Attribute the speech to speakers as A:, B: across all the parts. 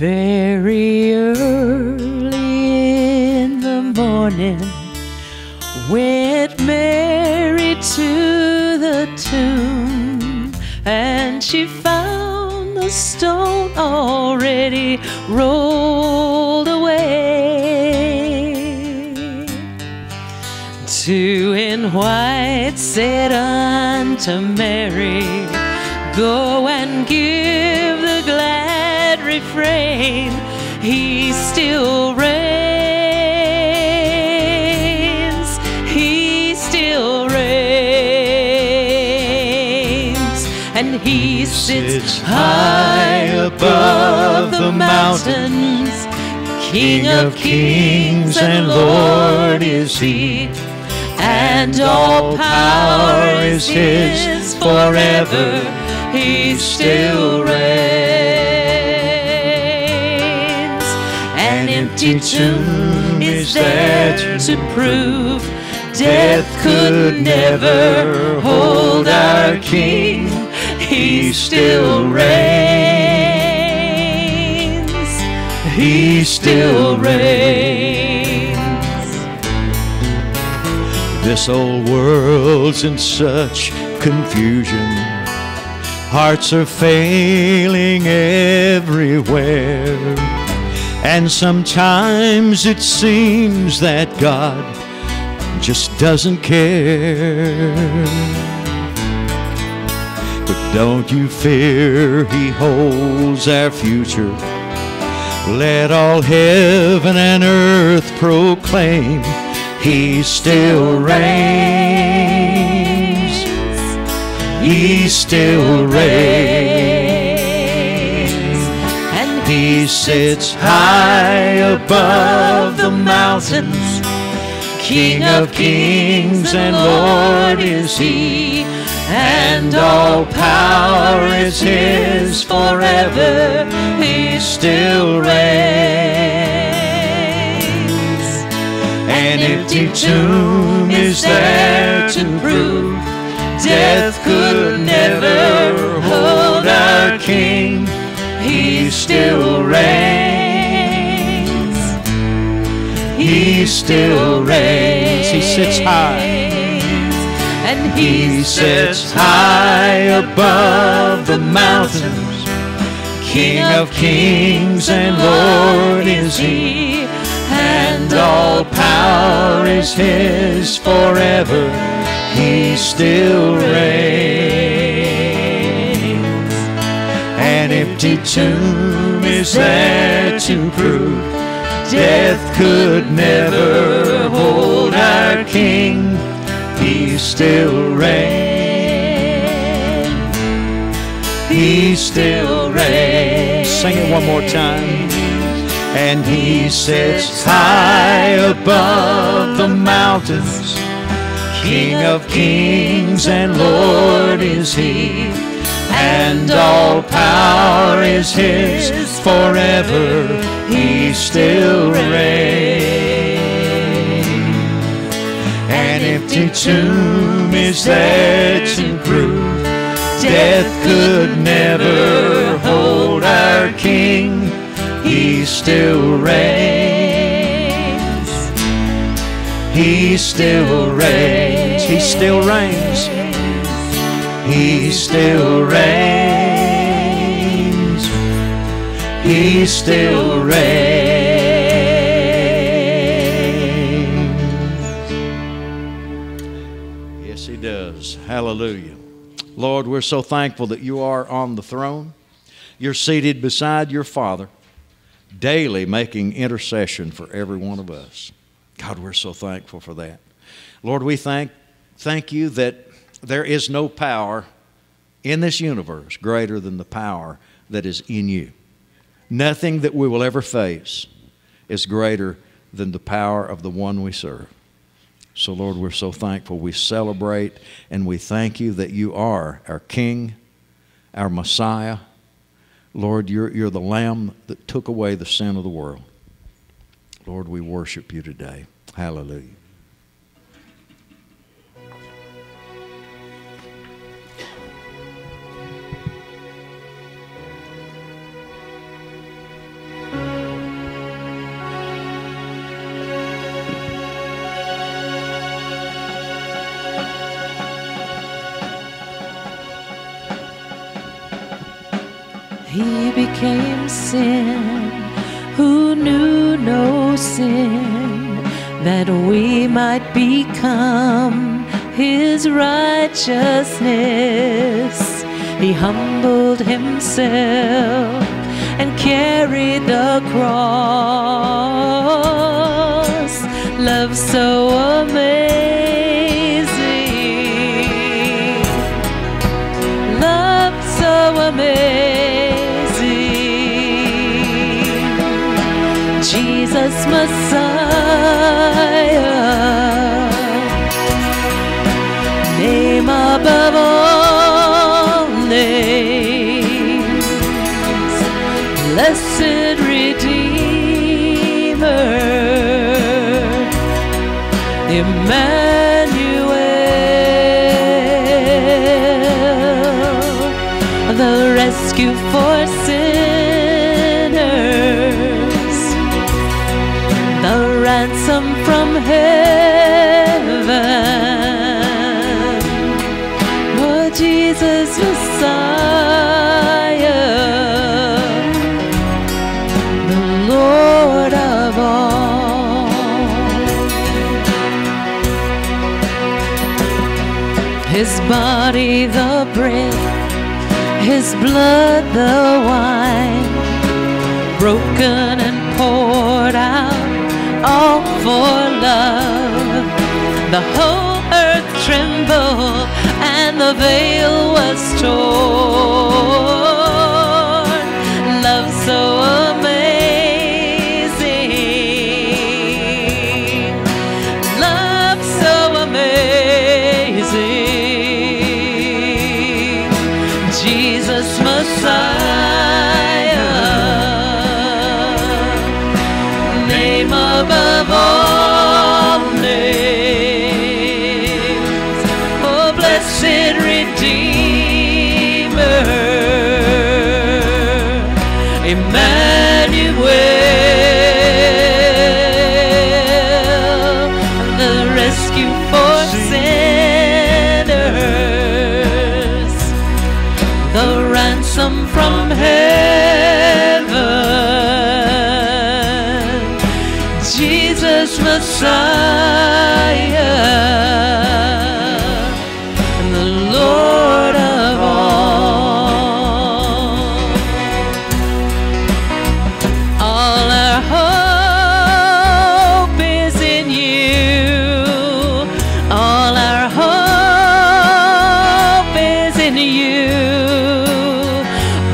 A: Very early in the morning went Mary to the tomb, and she found the stone already rolled away. Two in white said unto Mary, Go and give refrain. He still reigns. He still reigns. And he sits high above the mountains. King of kings and Lord is he. And all power is his forever. He still reigns. Empty tomb is there to prove death could never hold our King. He still reigns. He still reigns.
B: This old world's in such confusion. Hearts are failing everywhere. And sometimes it seems that God just doesn't care. But don't you fear, He holds our future. Let all heaven and earth proclaim He still reigns. He still reigns. He sits high above the mountains. King of kings and Lord is He. And all power is His forever. He still reigns. An empty tomb is there to prove death could never still reigns. He still reigns. He sits high.
A: And
B: He sits high above the mountains. King of kings and Lord is He. And all power is His forever. He still reigns. Empty tomb is there to prove death could never hold our King. He still reigns. He still reigns. Sing it one more time. And he sits high above the mountains. King of kings and Lord is he. And all power is his forever. He still reigns. An empty tomb is there to prove death could never hold our King. He still reigns. He still reigns. He still reigns. He still reigns. He still reigns. Yes, He does. Hallelujah. Lord, we're so thankful that you are on the throne. You're seated beside your Father, daily making intercession for every one of us. God, we're so thankful for that. Lord, we thank, thank you that there is no power in this universe greater than the power that is in you. Nothing that we will ever face is greater than the power of the one we serve. So, Lord, we're so thankful. We celebrate and we thank you that you are our King, our Messiah. Lord, you're, you're the Lamb that took away the sin of the world. Lord, we worship you today. Hallelujah.
A: Sin that we might become his righteousness. He humbled himself and carried the cross. Love so amazing. Jesus Messiah. Name above all names. Blessed Redeemer. Emmanuel, body the bread, His blood the wine, broken and poured out, all for love. The whole earth trembled and the veil was torn. Emmanuel, the rescue for sinners, the ransom from heaven, Jesus Messiah,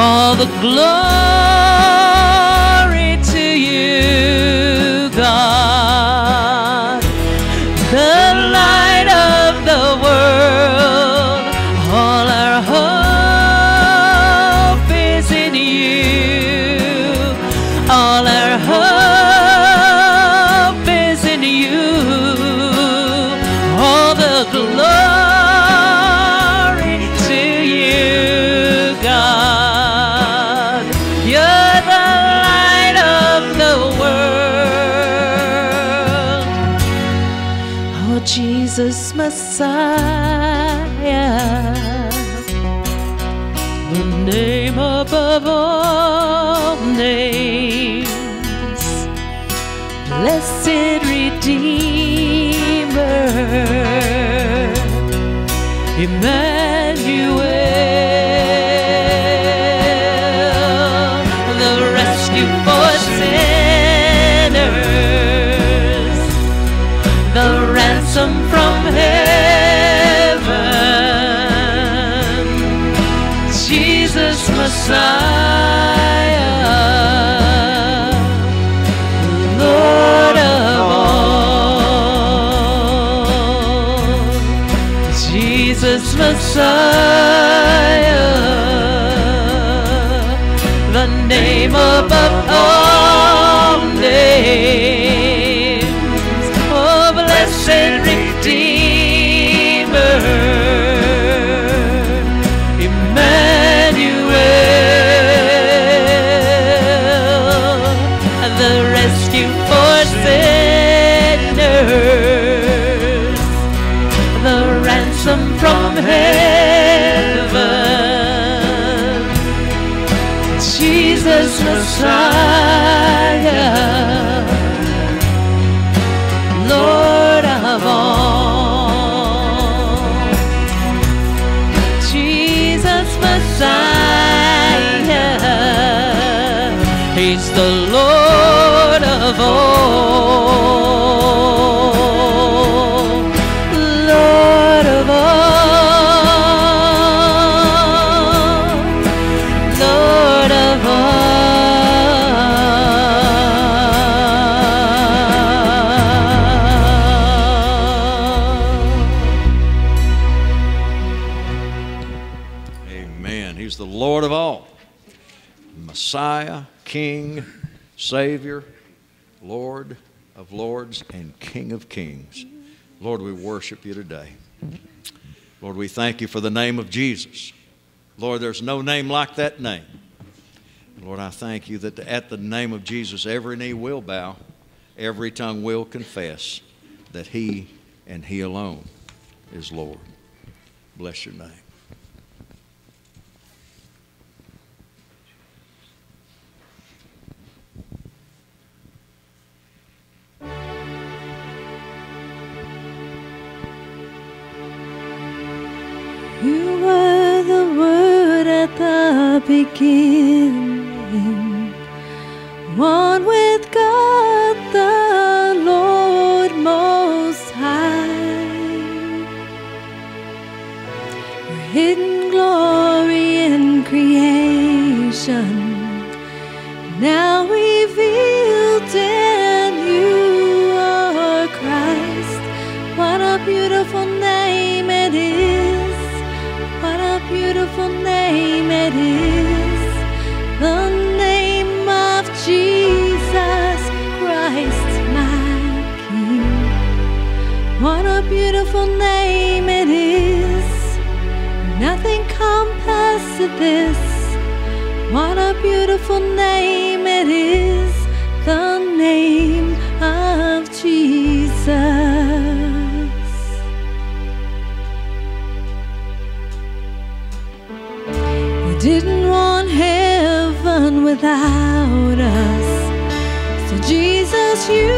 A: All the glory the name above all names, blessed Redeemer, Messiah, Lord of all, Jesus Messiah, the name above all names.
C: Messiah, Lord of all. Jesus Messiah, He's the Lord of all.
B: Savior, Lord of lords, and King of kings. Lord, we worship you today. Lord, we thank you for the name of Jesus. Lord, there's no name like that name. Lord, I thank you that at the name of Jesus, every knee will bow, every tongue will confess that He and He alone is Lord. Bless your name.
C: Hidden glory in creation, now revealed this. What a beautiful name it is. The name of Jesus. You didn't want heaven without us. So, Jesus, you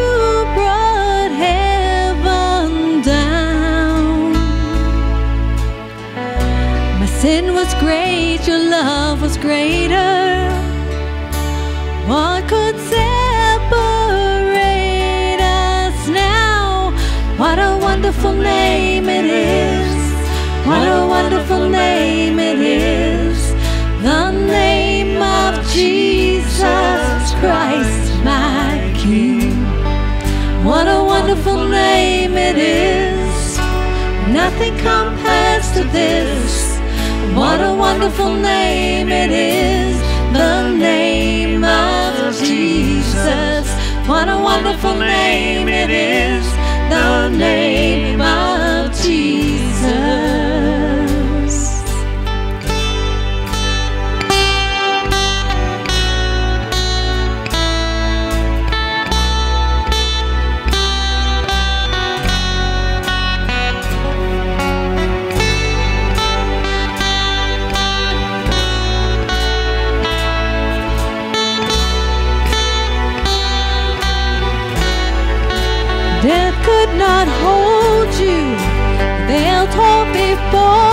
C: greater. What could separate us now? What a wonderful name it is. What a wonderful name it is. The name of Jesus Christ, my King. What a wonderful name it is. Nothing compares to this. What a wonderful name it is. The name of Jesus. What a wonderful name it is. The name of Jesus. Death could not hold you. They'll tore before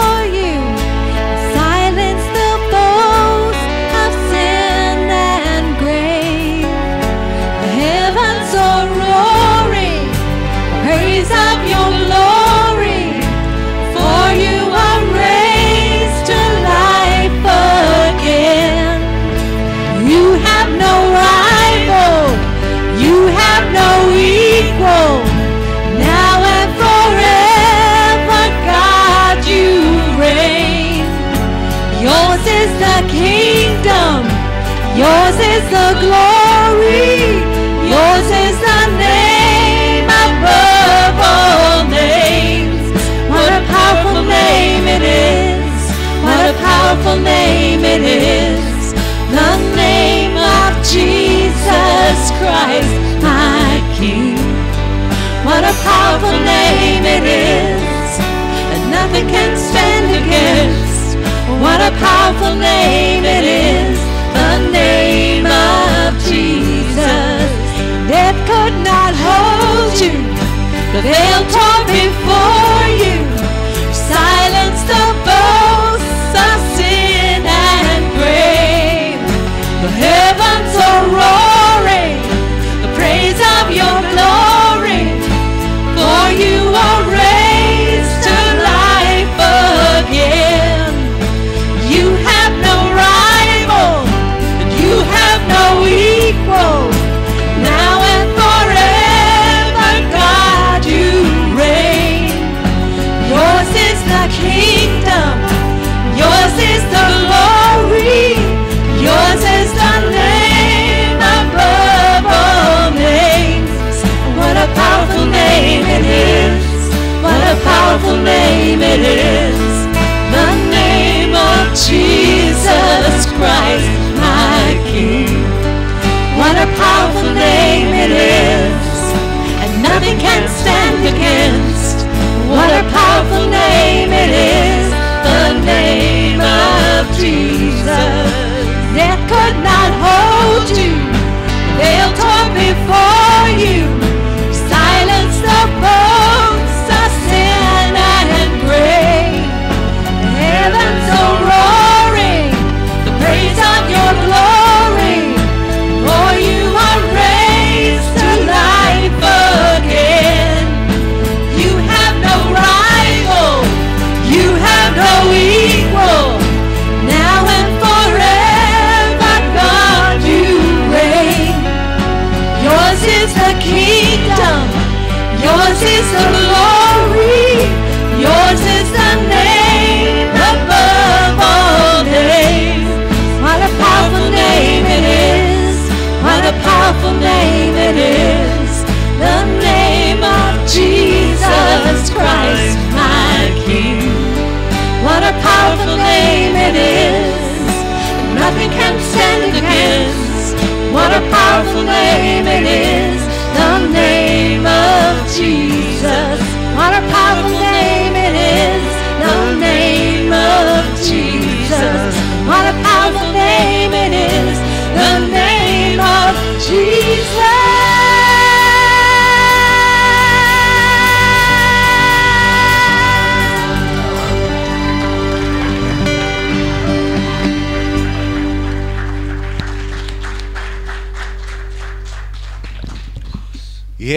C: Christ, my King. What a powerful name it is, and nothing can stand against. What a powerful name it is, the name of Jesus. Death could not hold you, the veil tore before you. merer.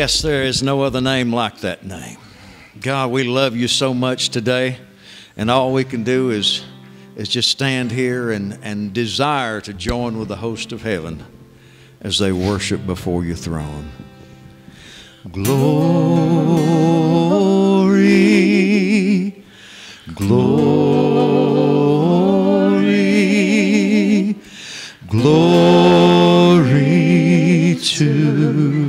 B: Yes, there is no other name like that name. God, we love you so much today, and all we can do is, is just stand here and, and desire to join with the host of heaven as they worship before your throne. Glory, glory, glory to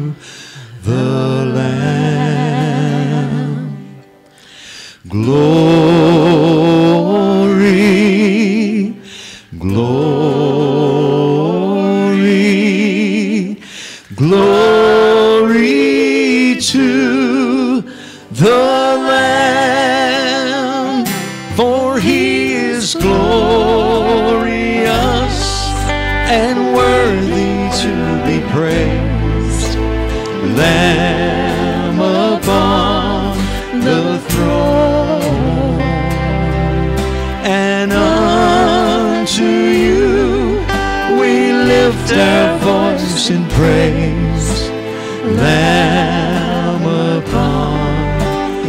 B: praise, Lamb upon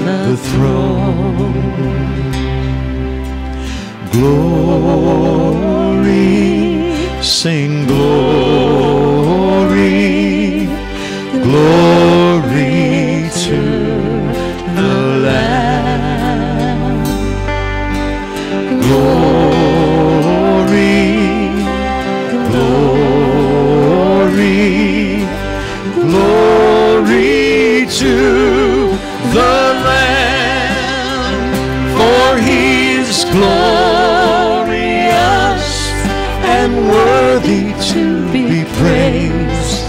B: the throne. Glory, sing glory, glory. is glorious and worthy to be praised.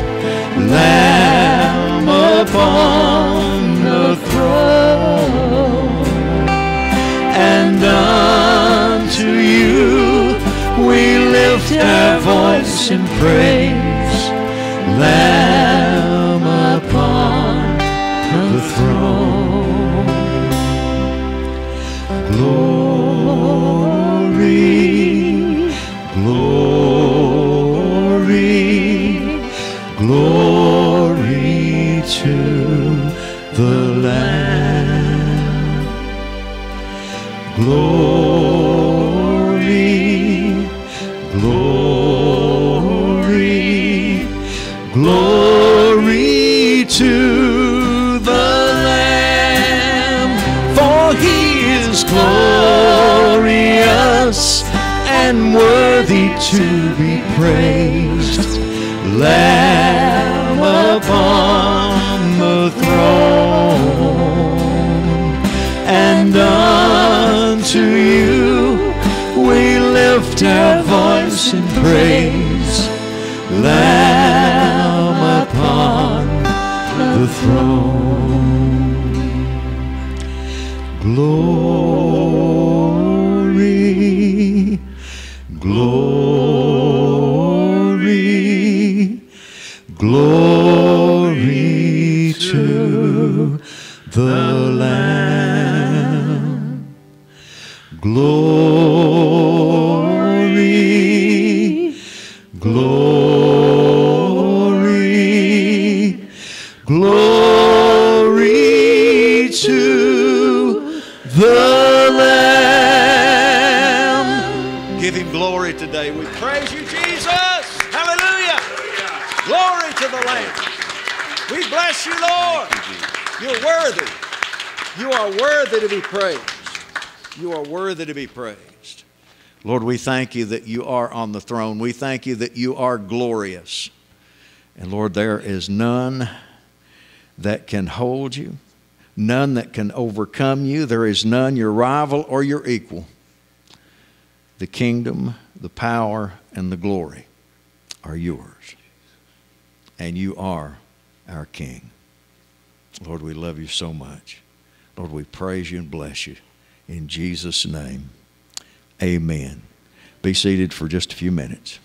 B: Lamb upon the throne, and unto you we lift our voice in praise. the Lamb. Glory, glory, glory to the Lamb, for he is glorious and worthy to be praised. Lamb upon the throne. Lift our voice in praise. Lamb upon the throne. Glory, glory, glory to the Lamb. We bless you, Lord. You're worthy. You are worthy to be praised. You are worthy to be praised. Lord, we thank you that you are on the throne. We thank you that you are glorious. And Lord, there is none that can hold you, none that can overcome you. There is none your rival or your equal. The kingdom, the power, and the glory are yours. And you are our King. Lord, we love you so much. Lord, we praise you and bless you. In Jesus' name, amen. Be seated for just a few minutes.